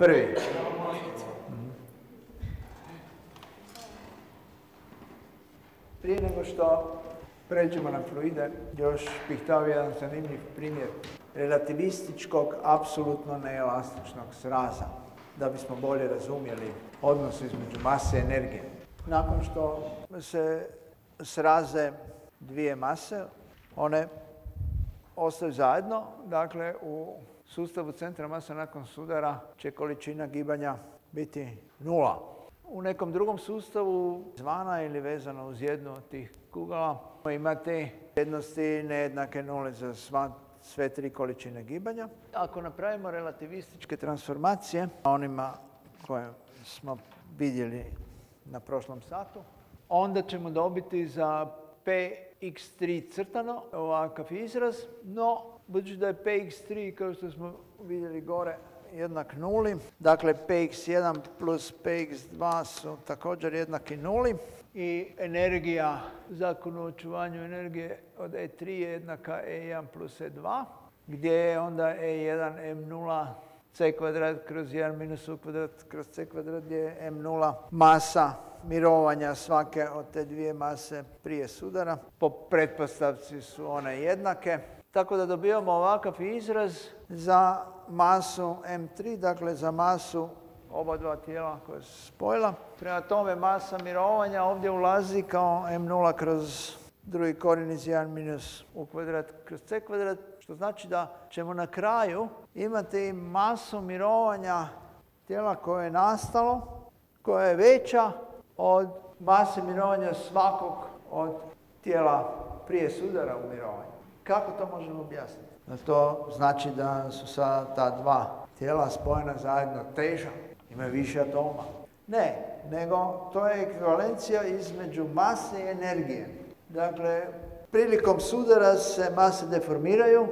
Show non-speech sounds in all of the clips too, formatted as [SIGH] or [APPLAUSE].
Prvi. Prije nego što pređemo na fluide, još bih dao jedan zanimljiv primjer relativističkog, apsolutno neelastičnog sraza, da bismo bolje razumjeli odnos između mase i energije. Nakon što se sraze dvije mase, one ostaju zajedno, dakle u sustavu centra masa nakon sudara će količina gibanja biti nula. U nekom drugom sustavu zvana ili vezano uz jednu od tih kugala imate jednosti nejednake nule za sva, sve tri količine gibanja. Ako napravimo relativističke transformacije, onima koje smo vidjeli na prošlom satu, onda ćemo dobiti za px3 crtano ovakav izraz, no budući da je px3 kao što smo vidjeli gore jednak nuli, dakle px1 plus px2 su također jednaki nuli i energija, zakon o očuvanju energije od E3 je jednaka E1 plus E2, gdje je onda E1 M0 c kvadrat kroz 1 minus u kvadrat kroz c kvadrat gdje je M0 masa mirovanja svake od te dvije mase prije sudara. Po pretpostavci su one jednake. Tako da dobivamo ovakav izraz za masu M3, dakle za masu oba dva tijela koje su spojila. Prema tome masa mirovanja ovdje ulazi kao M0 kroz drugi korin iz 1 minus u kvadrat kroz c kvadrat, što znači da ćemo na kraju imati masu mirovanja tijela koje je nastalo, koja je veća od mase mirovanja svakog od tijela prije sudara u mirovanju. Kako to možemo objasniti? To znači da su sa ta dva tijela spojena zajedno teža, imaju više atoma. Ne, nego to je ekvivalencija između mase i energije. Dakle, prilikom sudara se mase deformiraju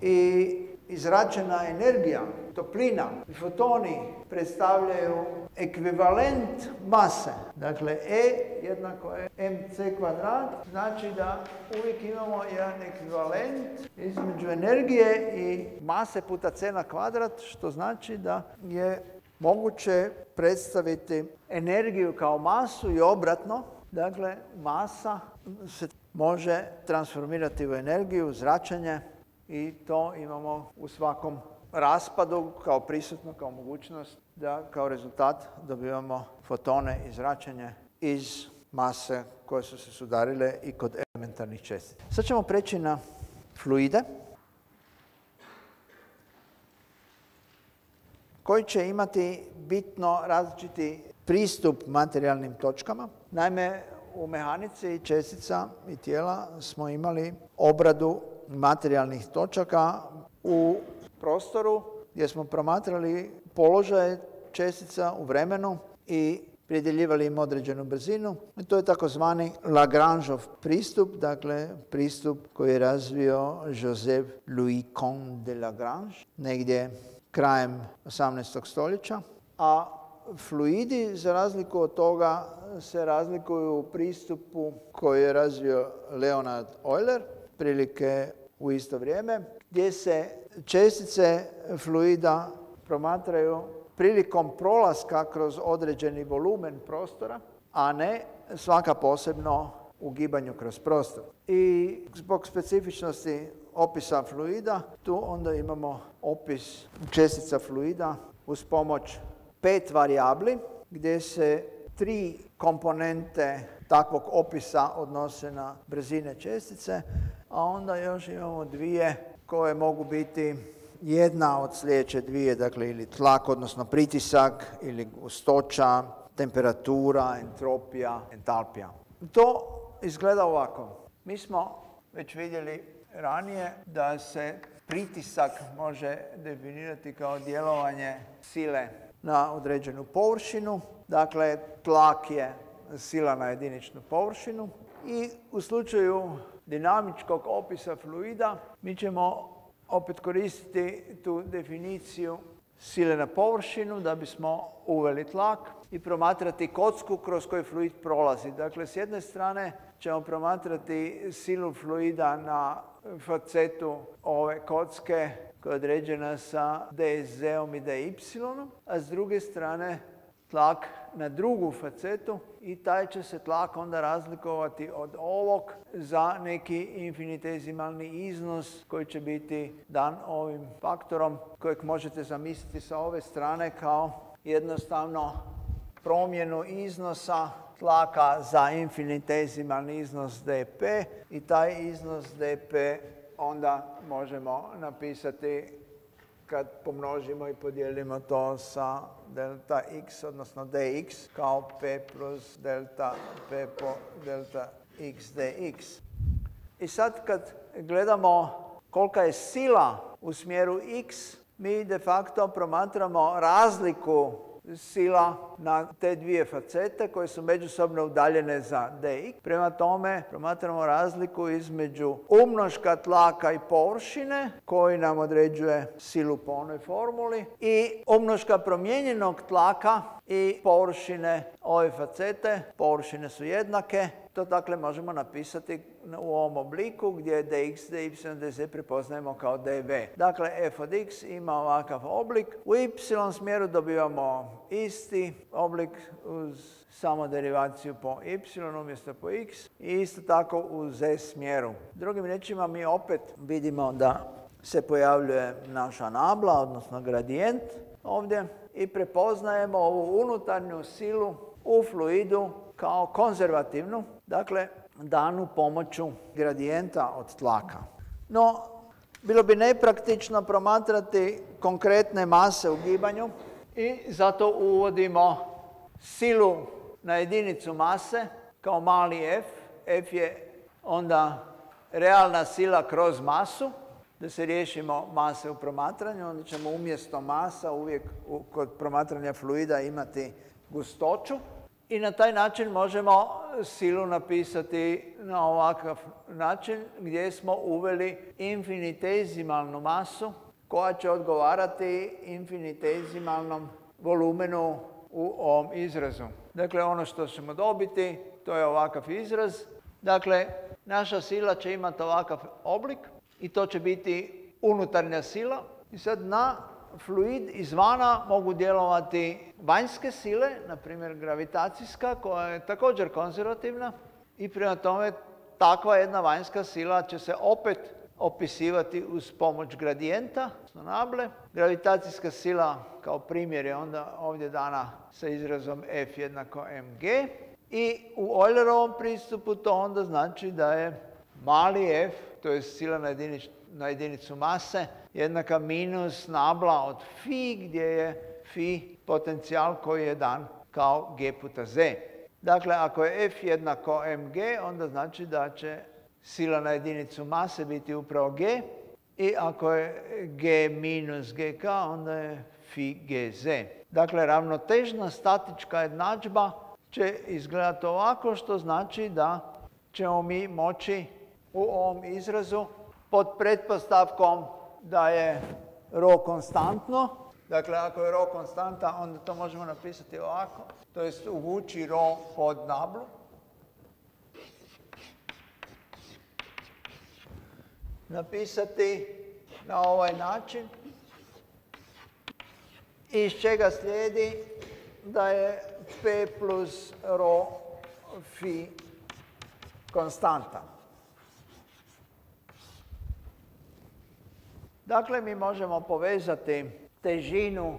i izračena energija, toplina i fotoni predstavljaju ekvivalent mase. Dakle, E jednako je mc kvadrat, znači da uvijek imamo jedan ekvivalent između energije i mase puta c na kvadrat, što znači da je moguće predstaviti energiju kao masu i obratno. Dakle, masa se može transformirati u energiju, zračenje i to imamo u svakom raspadu kao prisutno, kao mogućnost da kao rezultat dobivamo fotone i zračenje iz mase koje su se sudarile i kod elementarnih čestica. Sad ćemo preći na fluide koji će imati bitno različiti pristup materijalnim točkama. Naime, u mehanici čestica i tijela smo imali obradu materijalnih točaka u prostoru gdje smo promatrali položaje čestica u vremenu i pridjeljivali im određenu brzinu. To je takozvani Lagrangeov pristup, dakle pristup koji je razvio Joseph Louis Comte de Lagrange negdje krajem 18. stoljeća. A fluidi, za razliku od toga, se razlikuju u pristupu koji je razvio Leonard Euler, prilike u isto vrijeme, gdje se čestice fluida promatraju prilikom prolaska kroz određeni volumen prostora, a ne svaka posebno u gibanju kroz prostor. I zbog specifičnosti opisa fluida, tu onda imamo opis čestica fluida uz pomoć pet varijabli, gdje se tri komponente takvog opisa odnose na brzine čestice, a onda još imamo dvije koje mogu biti jedna od sljedeće dvije, dakle ili tlak, odnosno pritisak, ili gustoća, temperatura, entropija, entalpija. To izgleda ovako. Mi smo već vidjeli ranije da se pritisak može definirati kao djelovanje sile na određenu površinu. Dakle, tlak je sila na jediničnu površinu i u slučaju dinamičkog opisa fluida mi ćemo opet koristiti tu definiciju sile na površinu da bismo uveli tlak i promatrati kocku kroz koju fluid prolazi. Dakle, s jedne strane ćemo promatrati silu fluida na facetu ove kocke koja je određena sa DZ-om i DY, a s druge strane tlak na drugu facetu i taj će se tlak onda razlikovati od ovog za neki infinitezimalni iznos koji će biti dan ovim faktorom kojeg možete zamisliti sa ove strane kao jednostavno promjenu iznosa tlaka za infinitezimalni iznos dp i taj iznos dp onda možemo napisati kad pomnožimo i podijelimo to sa delta x, odnosno dx, kao p plus delta p po delta x dx. I sad kad gledamo kolika je sila u smjeru x, mi de facto promatramo razliku sila na te dvije facete koje su međusobno udaljene za dx. Prema tome promatramo razliku između umnoška tlaka i površine koji nam određuje silu po onoj formuli i umnoška promijenjenog tlaka i površine ove facete. Površine su jednake, to dakle možemo napisati u ovom obliku gdje dx, dy, dz prepoznajemo kao dv. Dakle, f od x ima ovakav oblik. U y smjeru dobivamo isti oblik uz samo derivaciju po y umjesto po x i isto tako u z smjeru. Drugim riječima mi opet vidimo da se pojavljuje naša nabla, odnosno gradijent ovdje i prepoznajemo ovu unutarnju silu u fluidu kao konzervativnu, dakle danu pomoću gradijenta od tlaka. No, bilo bi nepraktično promatrati konkretne mase u gibanju i zato uvodimo silu na jedinicu mase kao mali f. f je onda realna sila kroz masu, da se riješimo mase u promatranju, onda ćemo umjesto masa uvijek kod promatranja fluida imati gustoću i na taj način možemo silu napisati na ovakav način gdje smo uveli infinitezimalnu masu koja će odgovarati infinitezimalnom volumenu u ovom izrazu. Dakle, ono što ćemo dobiti, to je ovakav izraz. Dakle, naša sila će imati ovakav oblik i to će biti unutarnja sila. I sad na fluid izvana mogu djelovati vanjske sile, na primjer gravitacijska, koja je također konzervativna i prema tome takva jedna vanjska sila će se opet opisivati uz pomoć gradijenta, nable. Gravitacijska sila kao primjer je onda ovdje dana sa izrazom F jednako mg i u Eulerovom pristupu to onda znači da je mali f, to je sila na jedinicu, na jedinicu mase, jednaka minus nabla od fi gdje je fi potencijal koji je dan kao g puta z. Dakle, ako je f jednako mg, onda znači da će sila na jedinicu mase biti upravo g i ako je g minus gk, onda je fi gz. Dakle, ravnotežna statička jednadžba će izgledati ovako, što znači da ćemo mi moći u ovom izrazu pod pretpostavkom da je ro konstantno. Dakle, ako je ro konstanta, onda to možemo napisati ovako. To jest uvući ro pod nablu. Napisati na ovaj način. Iz čega slijedi da je P plus ro fi konstanta. Dakle, mi možemo povezati težinu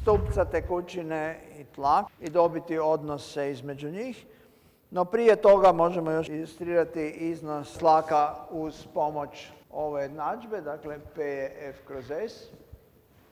stupca tekućine i tlak i dobiti odnose između njih. No prije toga možemo još ilustrirati iznos tlaka uz pomoć ove jednadžbe, dakle P je F kroz S,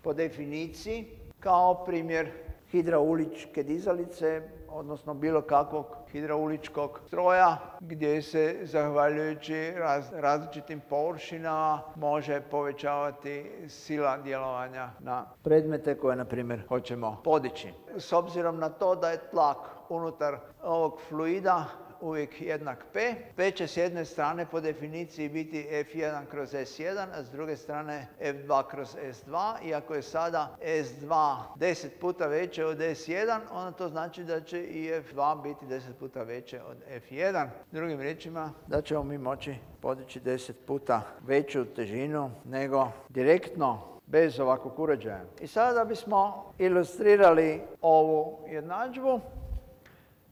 po definiciji, kao primjer hidrauličke dizalice, odnosno bilo kakvog hidrauličkog stroja gdje se zahvaljujući različitim površinama može povećavati sila djelovanja na predmete koje, na primjer, hoćemo podići. S obzirom na to da je tlak unutar ovog fluida uvijek jednak P. P će s jedne strane po definiciji biti F1 kroz S1, a s druge strane F2 kroz S2. I ako je sada S2 10 puta veće od S1, onda to znači da će i F2 biti 10 puta veće od F1. Drugim riječima, da ćemo mi moći podići 10 puta veću težinu nego direktno bez ovakvog uređaja. I sada da bismo ilustrirali ovu jednadžbu,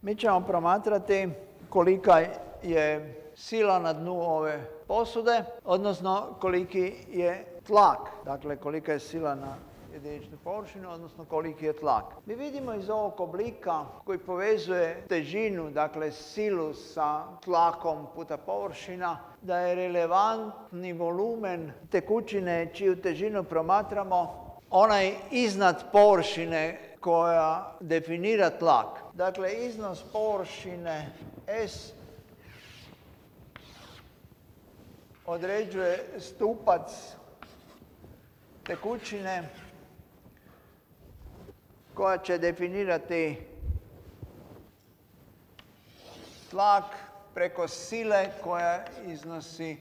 mi ćemo promatrati kolika je sila na dnu ove posude, odnosno koliki je tlak, dakle kolika je sila na jediničnu površinu, odnosno koliki je tlak. Mi vidimo iz ovog oblika koji povezuje težinu, dakle silu sa tlakom puta površina, da je relevantni volumen tekućine čiju težinu promatramo onaj iznad površine koja definira tlak. Dakle, iznos površine S određuje stupac tekućine koja će definirati tlak preko sile koja iznosi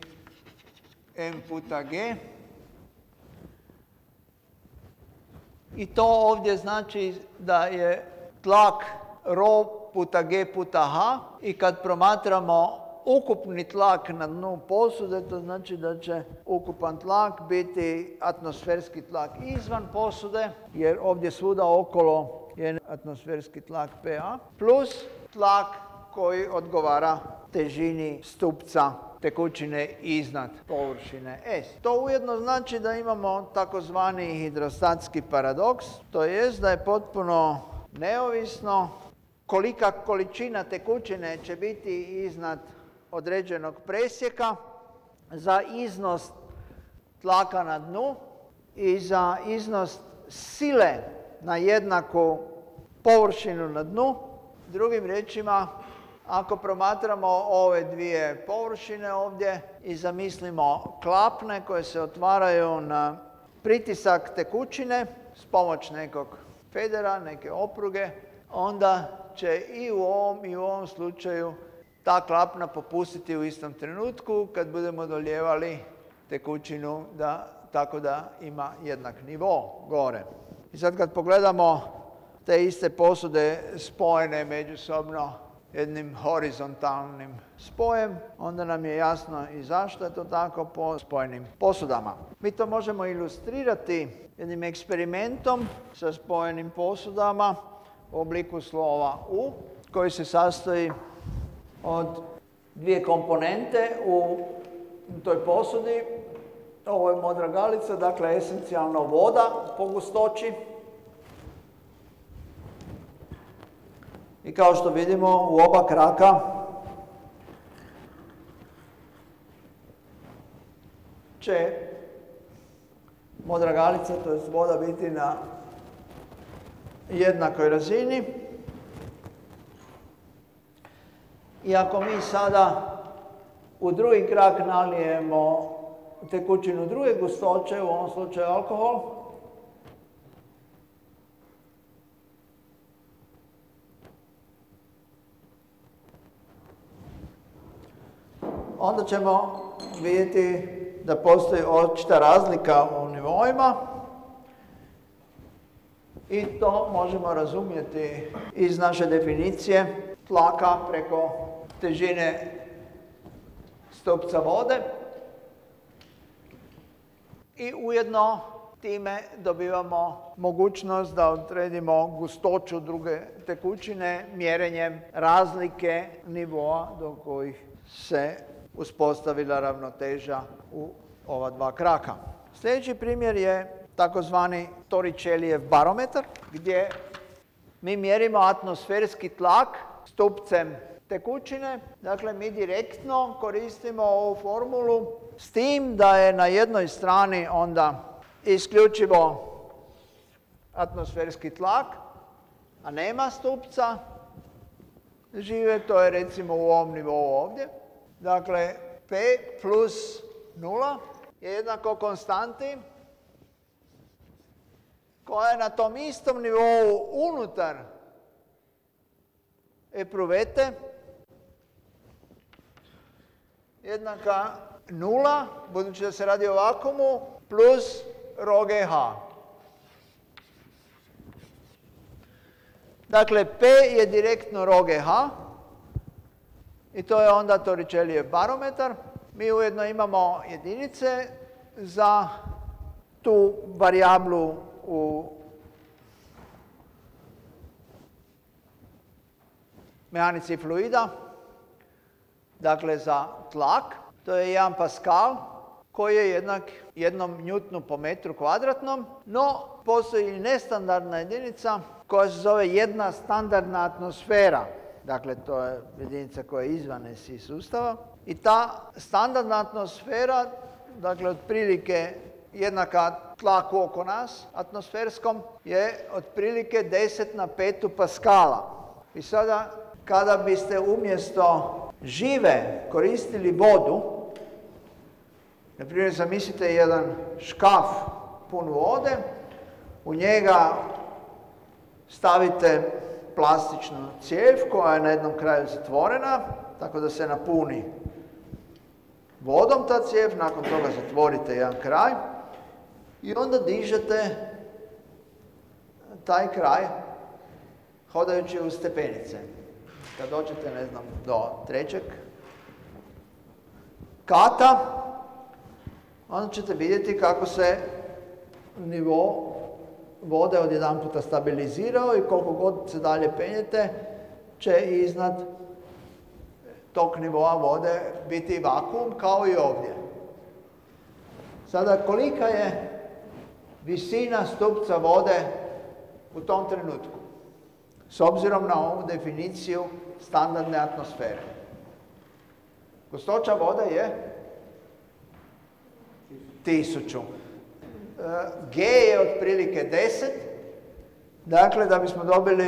m puta g. I to ovdje znači da je tlak ρ puta g puta h i kad promatramo ukupni tlak na dnu posude, to znači da će ukupan tlak biti atmosferski tlak izvan posude, jer ovdje svuda okolo je atmosferski tlak PA, plus tlak koji odgovara težini stupca tekućine iznad površine S. To ujedno znači da imamo takozvani hidrostatski paradoks, to jest da je potpuno neovisno kolika količina tekućine će biti iznad određenog presjeka za iznos tlaka na dnu i za iznos sile na jednaku površinu na dnu. Drugim riječima, ako promatramo ove dvije površine ovdje i zamislimo klapne koje se otvaraju na pritisak tekućine s pomoć nekog federa, neke opruge, onda će i u ovom i u ovom slučaju ta klapna popustiti u istom trenutku kad budemo doljevali tekućinu da, tako da ima jednak nivo gore. I sad kad pogledamo te iste posude spojene međusobno jednim horizontalnim spojem, onda nam je jasno i zašto je to tako po spojenim posudama. Mi to možemo ilustrirati jednim eksperimentom sa spojenim posudama u obliku slova U, koji se sastoji od dvije komponente u toj posudi. Ovo je modra galica, dakle esencijalno voda po gustoći. I kao što vidimo u oba kraka će modra galica, to je voda biti na jednakoj razini. I ako mi sada u drugi krak nalijemo tekućinu druge gustoće, u ovom slučaju alkohol, onda ćemo vidjeti da postoji očita razlika u nivoima. I to možemo razumjeti iz naše definicije tlaka preko težine stupca vode. I ujedno time dobivamo mogućnost da odredimo gustoću druge tekućine mjerenjem razlike nivoa do kojih se uspostavila ravnoteža u ova dva kraka. Sljedeći primjer je takozvani Toričelijev barometar gdje mi mjerimo atmosferski tlak stupcem tekućine. Dakle, mi direktno koristimo ovu formulu s tim da je na jednoj strani onda isključivo atmosferski tlak, a nema stupca žive, to je recimo u ovom nivou ovdje. Dakle, P plus 0 je jednako konstanti koja je na tom istom nivou unutar epruvete jednaka nula, budući da se radi o vakumu, plus rho H. Dakle, P je direktno rho H i to je onda Toričelijev barometar. Mi ujedno imamo jedinice za tu varijablu u mehanici fluida, dakle za tlak, to je 1 paskal koji je jednak jednom njutnu po metru kvadratnom, no postoji i nestandardna jedinica koja se zove jedna standardna atmosfera. Dakle, to je jedinica koja je izvan SI sustava. I ta standardna atmosfera, dakle, otprilike jednaka tlaku oko nas, atmosferskom, je otprilike 10 na 5 paskala. I sada, kada biste umjesto žive koristili vodu, na primjer, zamislite jedan škaf pun vode, u njega stavite plastičnu cijev koja je na jednom kraju zatvorena, tako da se napuni vodom ta cijev, nakon toga zatvorite jedan kraj i onda dižete taj kraj hodajući u stepenice. Kad dođete, ne znam, do trećeg kata, onda ćete vidjeti kako se nivo vode od jedan puta stabilizirao i koliko god se dalje penjete, će iznad tog nivoa vode biti vakuum kao i ovdje. Sada kolika je visina stupca vode u tom trenutku? S obzirom na ovu definiciju standardne atmosfere. Gustoća vode je tisuću. G je otprilike 10, dakle da bismo dobili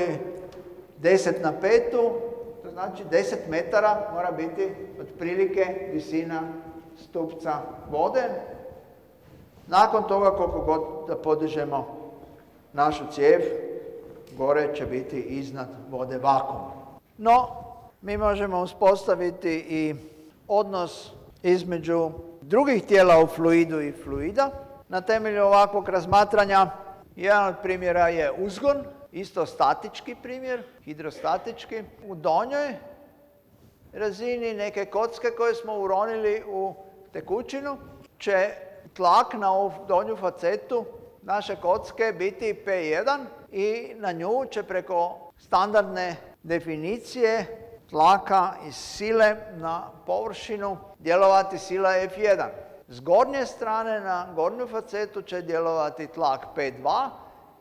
10 na petu, to znači 10 metara mora biti otprilike visina stupca vode. Nakon toga koliko god da podižemo našu cijev, gore će biti iznad vode vakum. No, mi možemo uspostaviti i odnos između drugih tijela u fluidu i fluida. Na temelju ovakvog razmatranja jedan od primjera je uzgon, isto statički primjer, hidrostatički. U donjoj razini neke kocke koje smo uronili u tekućinu će tlak na ovu donju facetu naše kocke biti P1 i na nju će preko standardne definicije tlaka i sile na površinu djelovati sila F1. S gornje strane na gornju facetu će djelovati tlak P2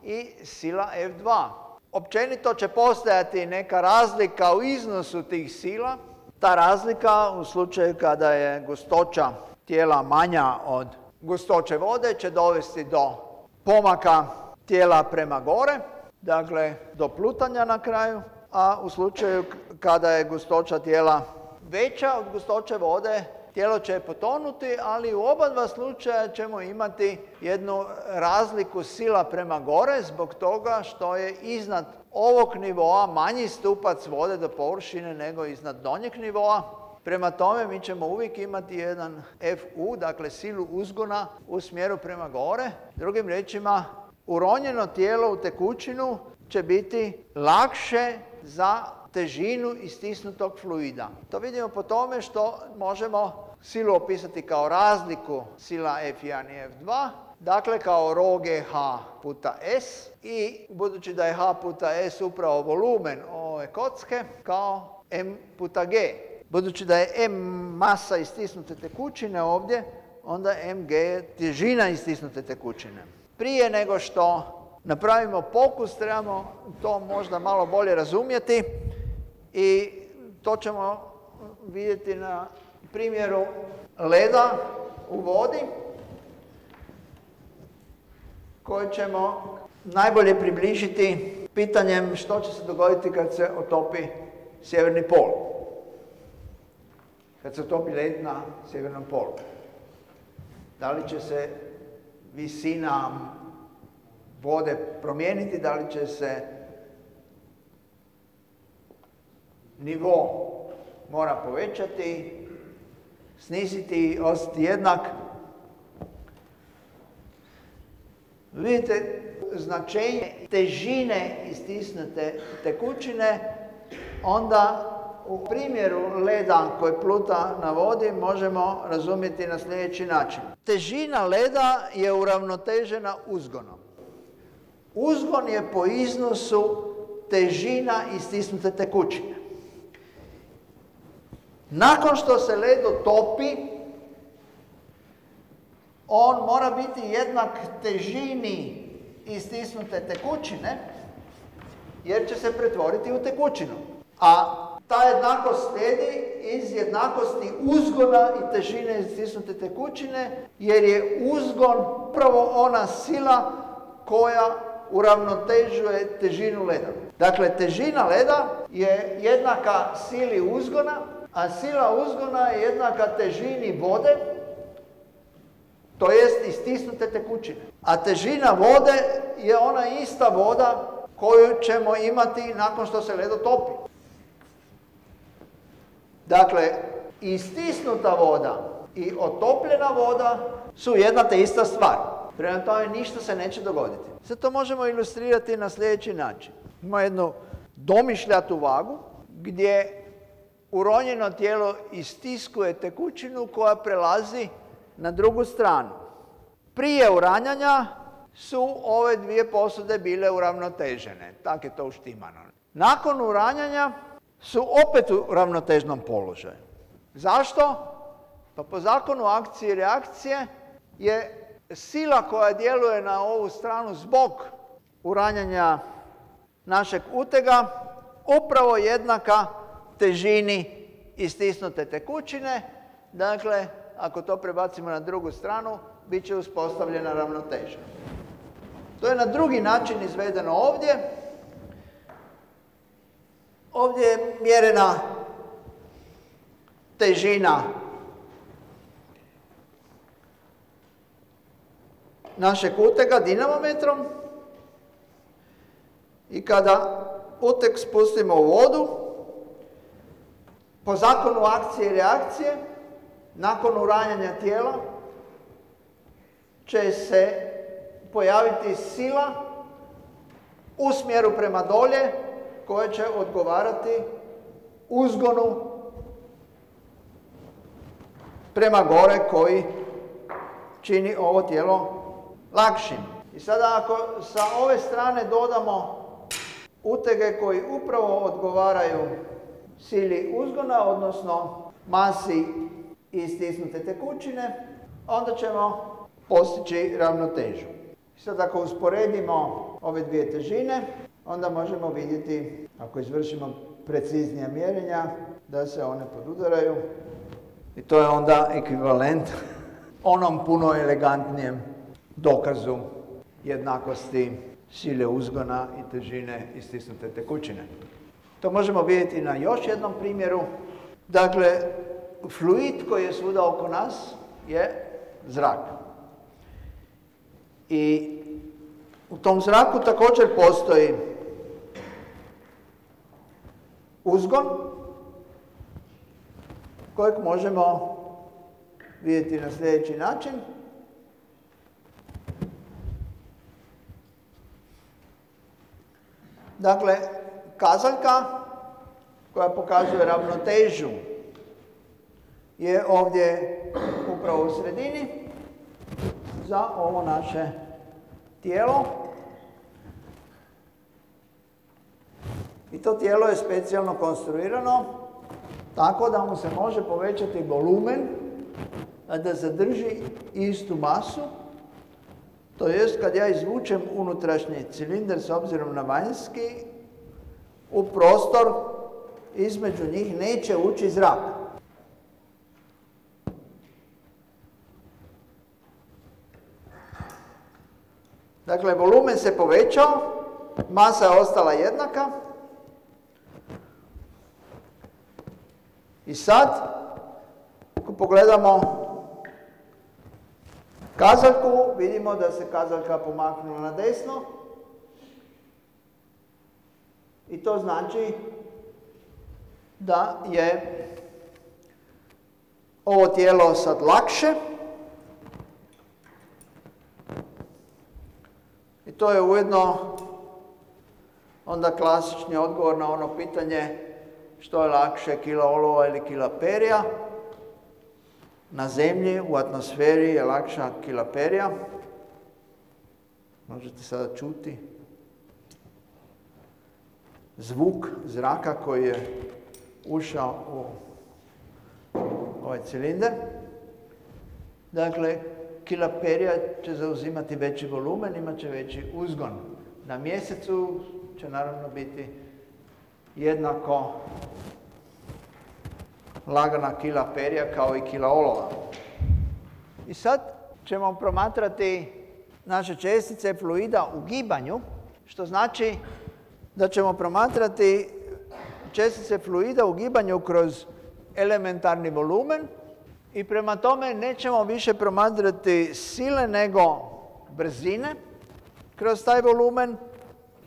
i sila F2. Općenito će postojati neka razlika u iznosu tih sila. Ta razlika u slučaju kada je gustoća tijela manja od gustoće vode će dovesti do pomaka tijela prema gore, dakle do plutanja na kraju, a u slučaju kada je gustoća tijela veća od gustoće vode, tijelo će potonuti, ali u oba dva slučaja ćemo imati jednu razliku sila prema gore zbog toga što je iznad ovog nivoa manji stupac vode do površine nego iznad donjeg nivoa. Prema tome mi ćemo uvijek imati jedan FU, dakle silu uzgona u smjeru prema gore. Drugim riječima, uronjeno tijelo u tekućinu će biti lakše za težinu istisnutog fluida. To vidimo po tome što možemo silu opisati kao razliku sila F1 i F2, dakle kao rho H puta S i budući da je H puta S upravo volumen ove kocke kao M puta G. Budući da je M masa istisnute tekućine ovdje, onda mg je težina istisnute tekućine. Prije nego što napravimo pokus, trebamo to možda malo bolje razumjeti i to ćemo vidjeti na primjeru leda u vodi koje ćemo najbolje približiti pitanjem što će se dogoditi kad se otopi sjeverni pol. Kad se otopi led na sjevernom polu. Da li će se visina vode promijeniti, da li će se nivo mora povećati, sniziti, ostati jednak. Vidite značenje težine istisnute tekućine, onda u primjeru leda koji pluta na vodi možemo razumjeti na sljedeći način. Težina leda je uravnotežena uzgonom. Uzgon je po iznosu težina istisnute tekućine. Nakon što se led topi, on mora biti jednak težini istisnute tekućine, jer će se pretvoriti u tekućinu. A ta jednakost slijedi iz jednakosti uzgona i težine istisnute tekućine, jer je uzgon upravo ona sila koja uravnotežuje težinu leda. Dakle, težina leda je jednaka sili uzgona, a sila uzgona je jednaka težini vode, to jest istisnute tekućine. A težina vode je ona ista voda koju ćemo imati nakon što se ledo topi. Dakle, istisnuta voda i otopljena voda su jedna te ista stvar. Prema tome ništa se neće dogoditi. Sve to možemo ilustrirati na sljedeći način. Ima jednu domišljatu vagu gdje uronjeno tijelo istiskuje tekućinu koja prelazi na drugu stranu. Prije uranjanja su ove dvije posude bile uravnotežene. Tako je to uštimano. Nakon uranjanja su opet u ravnotežnom položaju. Zašto? Pa po zakonu akcije i reakcije je sila koja djeluje na ovu stranu zbog uranjanja našeg utega upravo jednaka težini istisnute tekućine. Dakle, ako to prebacimo na drugu stranu, bit će uspostavljena ravnoteža. To je na drugi način izvedeno ovdje. Ovdje je mjerena težina našeg utega dinamometrom i kada uteg spustimo u vodu, po zakonu akcije i reakcije, nakon uranjanja tijela, će se pojaviti sila u smjeru prema dolje koja će odgovarati uzgonu prema gore koji čini ovo tijelo lakšim. I sada ako sa ove strane dodamo utege koji upravo odgovaraju sili uzgona, odnosno masi istisnute tekućine, onda ćemo postići ravnotežu. Sad ako usporedimo ove dvije težine, onda možemo vidjeti, ako izvršimo preciznija mjerenja, da se one podudaraju. I to je onda ekvivalent [LAUGHS] onom puno elegantnijem dokazu jednakosti sile uzgona i težine istisnute tekućine. To možemo vidjeti na još jednom primjeru. Dakle, fluid koji je svuda oko nas je zrak. I u tom zraku također postoji uzgon kojeg možemo vidjeti na sljedeći način. Dakle, kazaljka koja pokazuje ravnotežu je ovdje upravo u sredini za ovo naše tijelo. I to tijelo je specijalno konstruirano tako da mu se može povećati volumen da zadrži istu masu to jest, kad ja izvučem unutrašnji cilindar s obzirom na vanjski, u prostor između njih neće ući zrak. Dakle, volumen se povećao, masa je ostala jednaka. I sad, ako pogledamo kazaljku, vidimo da se kazaljka pomaknula na desno. I to znači da je ovo tijelo sad lakše. I to je ujedno onda klasični odgovor na ono pitanje što je lakše kila olova ili kila perija. Na zemlji u atmosferi je lakša kila perija. Možete sada čuti zvuk zraka koji je ušao u ovaj cilindar. Dakle, kila perija će zauzimati veći volumen, imat će veći uzgon. Na mjesecu će naravno biti jednako lagana kila perija kao i kila olova. I sad ćemo promatrati naše čestice fluida u gibanju, što znači da ćemo promatrati čestice fluida u gibanju kroz elementarni volumen i prema tome nećemo više promatrati sile nego brzine kroz taj volumen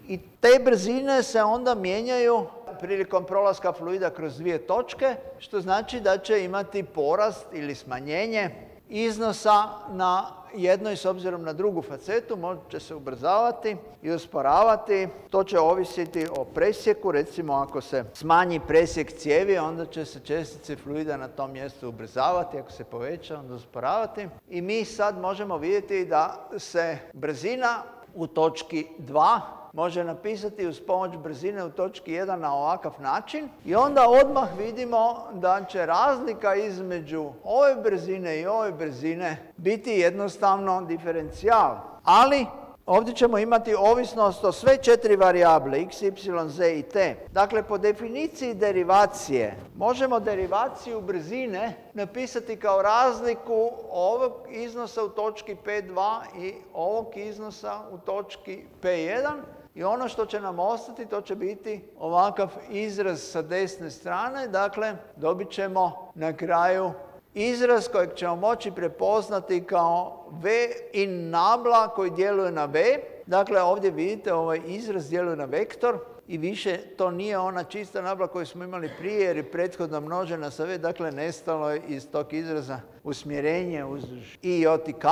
i te brzine se onda mijenjaju prilikom prolaska fluida kroz dvije točke, što znači da će imati porast ili smanjenje iznosa na jednoj s obzirom na drugu facetu, može se ubrzavati i usporavati. To će ovisiti o presjeku, recimo ako se smanji presjek cijevi, onda će se čestice fluida na tom mjestu ubrzavati, ako se poveća, onda usporavati. I mi sad možemo vidjeti da se brzina u točki 2 može napisati uz pomoć brzine u točki 1 na ovakav način i onda odmah vidimo da će razlika između ove brzine i ove brzine biti jednostavno diferencijal. Ali Ovdje ćemo imati ovisnost o sve četiri varijable, x, y, z i t. Dakle, po definiciji derivacije možemo derivaciju brzine napisati kao razliku ovog iznosa u točki P2 i ovog iznosa u točki P1 i ono što će nam ostati, to će biti ovakav izraz sa desne strane. Dakle, dobit ćemo na kraju izraz kojeg ćemo moći prepoznati kao V in nabla koji djeluje na V. Dakle, ovdje vidite ovaj izraz djeluje na vektor i više to nije ona čista nabla koju smo imali prije jer je prethodno množena sa V. Dakle, nestalo je iz tog izraza usmjerenje uz i, i k.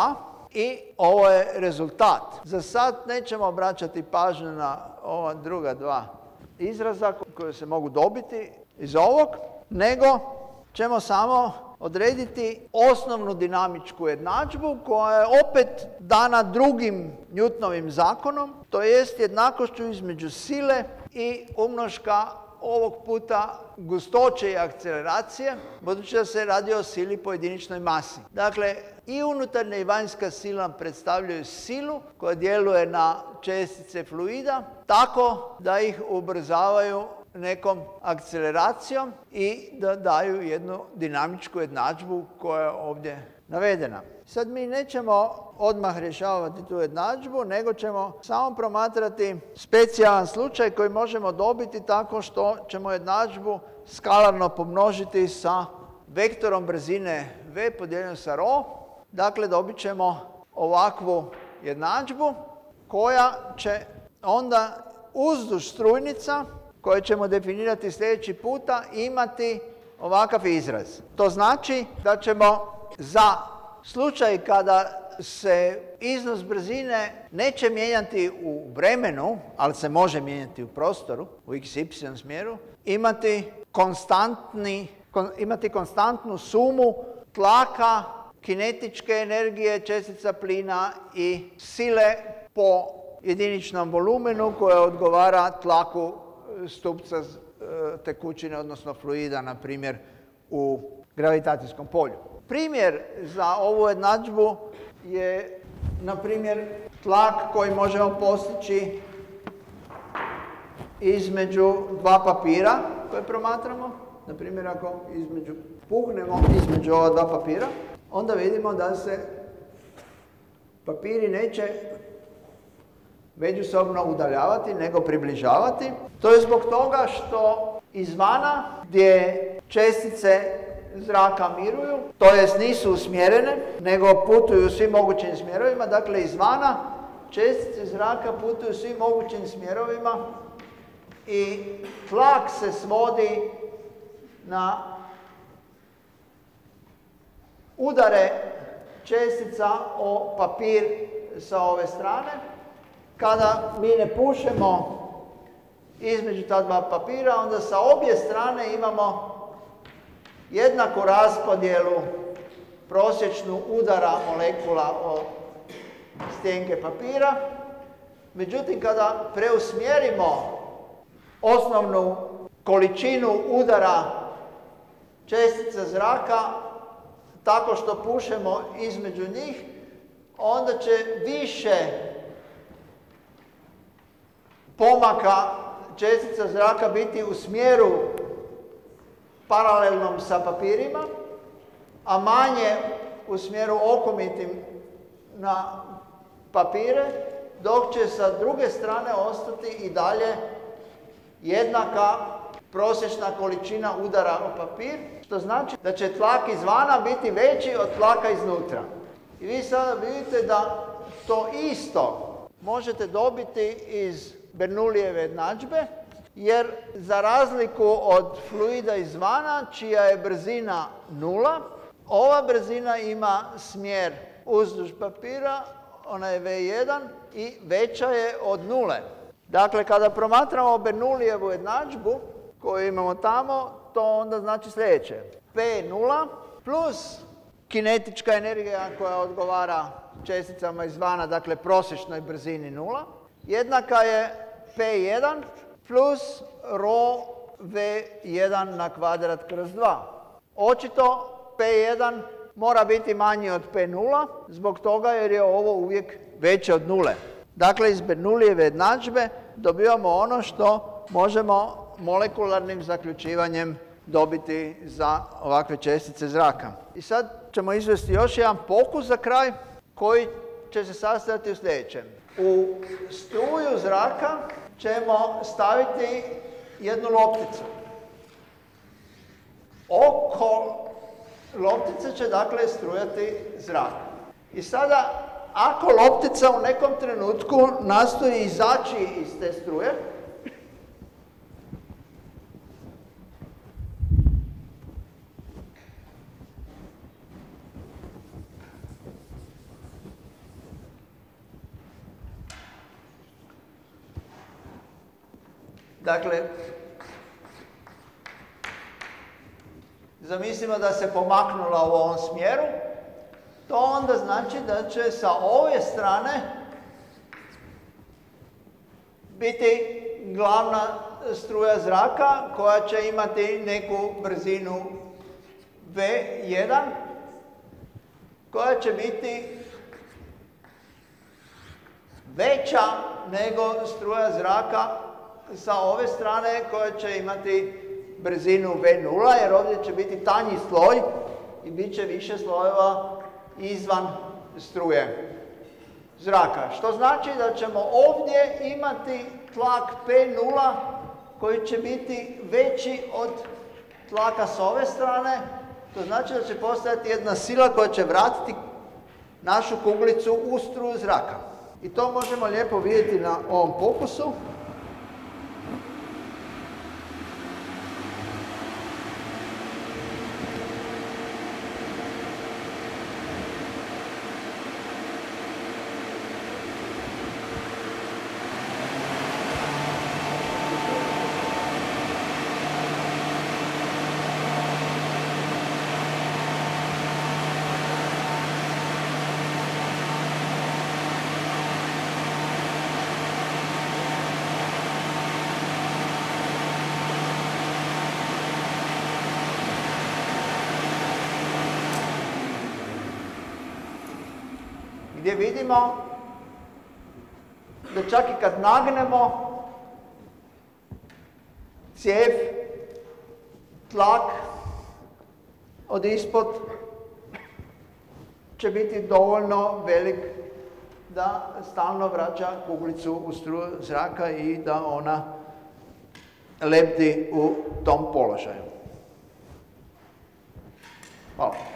I ovo je rezultat. Za sad nećemo obraćati pažnju na ova druga dva izraza koje se mogu dobiti iz ovog, nego ćemo samo odrediti osnovnu dinamičku jednadžbu koja je opet dana drugim Newtonovim zakonom, to jest jednakošću između sile i umnoška ovog puta gustoće i akceleracije, budući da se radi o sili po jediničnoj masi. Dakle, i unutarnja i vanjska sila predstavljaju silu koja djeluje na čestice fluida tako da ih ubrzavaju nekom akceleracijom i da daju jednu dinamičku jednadžbu koja je ovdje navedena. Sad mi nećemo odmah rješavati tu jednadžbu, nego ćemo samo promatrati specijalan slučaj koji možemo dobiti tako što ćemo jednadžbu skalarno pomnožiti sa vektorom brzine v podijeljeno sa ρ. Dakle, dobit ćemo ovakvu jednadžbu koja će onda uzduž strujnica koje ćemo definirati sljedeći puta imati ovakav izraz. To znači da ćemo za slučaj kada se iznos brzine neće mijenjati u vremenu, ali se može mijenjati u prostoru, u x, y smjeru, imati konstantni, imati konstantnu sumu tlaka, kinetičke energije, čestica plina i sile po jediničnom volumenu koja odgovara tlaku stupca e, tekućine, odnosno fluida, na primjer, u gravitacijskom polju. Primjer za ovu jednadžbu je, na primjer, tlak koji možemo postići između dva papira koje promatramo. Na primjer, ako između, puhnemo između ova dva papira, onda vidimo da se papiri neće međusobno udaljavati, nego približavati. To je zbog toga što izvana gdje čestice zraka miruju, to jest nisu usmjerene, nego putuju svim mogućim smjerovima, dakle izvana čestice zraka putuju svim mogućim smjerovima i tlak se svodi na udare čestica o papir sa ove strane. Kada mi ne pušemo između ta dva papira, onda sa obje strane imamo jednaku raspodjelu prosječnu udara molekula o stjenke papira. Međutim, kada preusmjerimo osnovnu količinu udara čestica zraka tako što pušemo između njih, onda će više pomaka čestica zraka biti u smjeru paralelnom sa papirima, a manje u smjeru okomitim na papire, dok će sa druge strane ostati i dalje jednaka prosječna količina udara o papir, što znači da će tlak izvana biti veći od tlaka iznutra. I vi sada vidite da to isto možete dobiti iz Bernoullijeve jednadžbe, jer za razliku od fluida izvana, čija je brzina nula, ova brzina ima smjer uzduž papira, ona je V1 i veća je od nule. Dakle, kada promatramo Bernoullijevu jednadžbu koju imamo tamo, to onda znači sljedeće. P0 plus kinetička energija koja odgovara česticama izvana, dakle prosječnoj brzini nula, jednaka je P1 plus rho V1 na kvadrat kroz 2. Očito P1 mora biti manji od P0, zbog toga jer je ovo uvijek veće od nule. Dakle, iz Bernoullijeve jednadžbe dobivamo ono što možemo molekularnim zaključivanjem dobiti za ovakve čestice zraka. I sad ćemo izvesti još jedan pokus za kraj koji će se sastaviti u sljedećem. U struju zraka ćemo staviti jednu lopticu. Oko loptice će dakle strujati zrak. I sada, ako loptica u nekom trenutku nastoji izaći iz te struje, Dakle, zamislimo da se pomaknula u ovom smjeru, to onda znači da će sa ove strane biti glavna struja zraka koja će imati neku brzinu V1 koja će biti veća nego struja zraka sa ove strane koja će imati brzinu V0 jer ovdje će biti tanji sloj i bit će više slojeva izvan struje zraka. Što znači da ćemo ovdje imati tlak P0 koji će biti veći od tlaka s ove strane. To znači da će postojati jedna sila koja će vratiti našu kuglicu u struju zraka. I to možemo lijepo vidjeti na ovom pokusu. Gdje vidimo da čak i kad nagnemo cijev, tlak od ispod će biti dovoljno velik da stalno vraća kuglicu u struju zraka i da ona lebdi u tom položaju. Hvala.